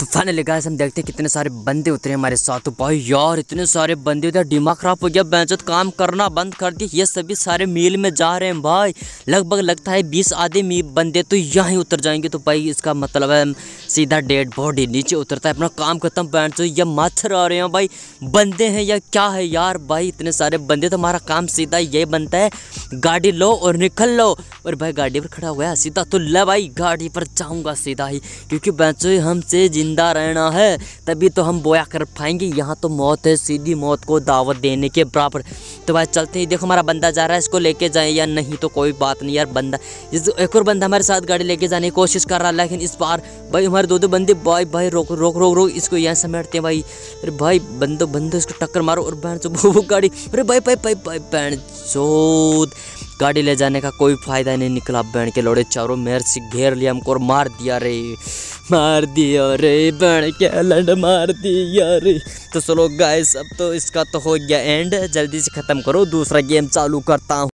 तो finally guys हम देखते हैं कितने सारे बंदे उतरे हमारे साथ। तो भाई यार, इतने सारे बंदे उधर, दिमाग खराब हो गया, बेंचत काम करना बंद कर दिया। ये सभी सारे मील में जा रहे हैं भाई। लगभग लगता है बीस आधे मी बंदे तो यहाँ उतर जाएँगे। तो भाई इसका मतलब है, सीधा डेड बॉडी नीचे उतरता है, अपना काम खत्म बेंच, ये मच्छर आ रहे हैं भाई। बंदे हैं या क्या है यार भाई, इतने सारे बंदे तो हमारा काम सीधा ये बनता है। गाड़ी लो और निकल लो। और भाई गाड़ी पर खड़ा हुआ है, सीधा तो ले भाई, गाड़ी पर जाऊँगा सीधा ही। क्योंकि बेंचो, हमसे ज़िंदा रहना है, तभी तो हम बोया कर पाएँगे। यहाँ तो मौत है, सीधी मौत को दावत देने के बराबर। तो भाई चलते ही, देखो हमारा बंदा जा रहा है, इसको लेके जाए या नहीं तो कोई बात नहीं यार, बंदा इस एक और बंदा हमारे साथ गाड़ी लेके जाने की कोशिश कर रहा है, लेकिन इस बार भाई हमारे दो दो बंदे, भाई भाई, रोक रोक रोक रोक, इसको यहाँ समेटते हैं भाई। अरे भाई, बंदो बंदो, इसको टक्कर मारो और बहन चो वो गाड़ी अरे भाई भाई भाई भाई, बहन चोद गाड़ी ले जाने का कोई फ़ायदा नहीं निकला, बहन के लोड़े चारों मेहर से घेर लिया, हमको और मार दिया रे। मार दिया रे, बहन के लंड मार दिया रे। तो चलो गाइस अब तो इसका तो हो गया एंड जल्दी से ख़त्म करो, दूसरा गेम चालू करता हूँ।